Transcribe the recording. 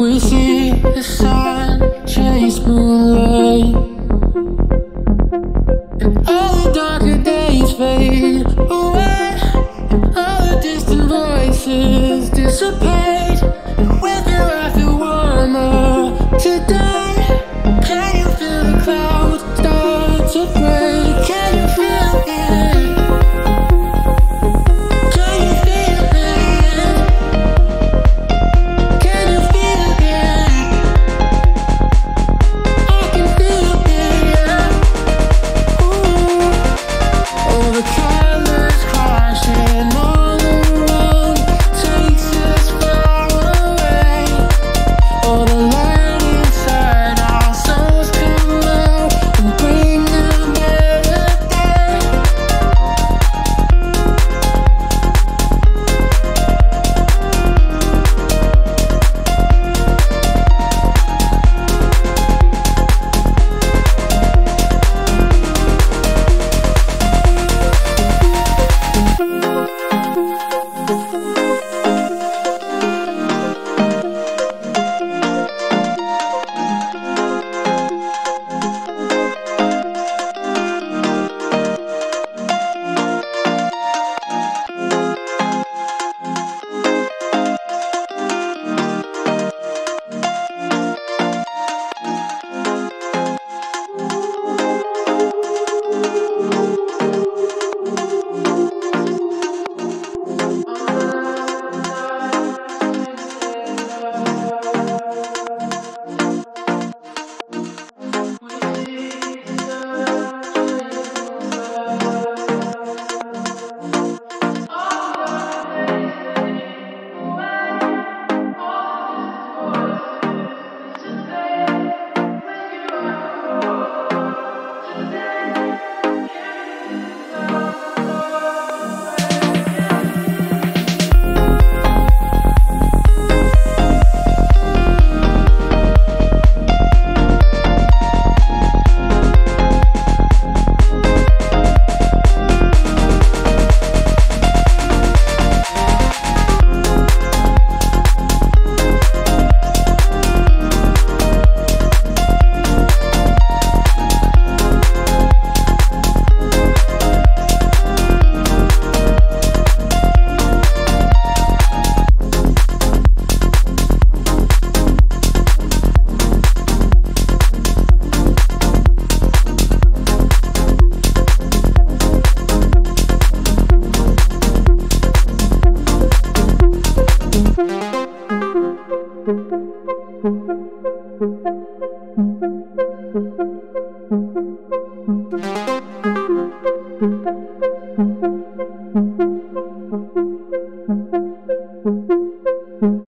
We see the sun chase moonlight. And all the darker days fade away. And all the distant voices disappear. you.